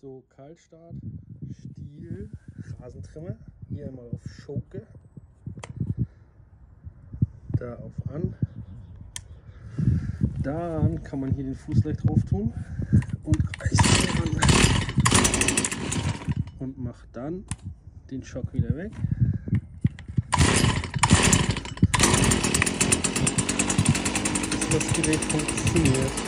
So, Kaltstart, Stiel, Rasentrimmer. Hier mal auf Schoke. Da auf An. Dann kann man hier den Fuß leicht drauf tun und reißt an. Und macht dann den Schock wieder weg. Bis das Gerät funktioniert.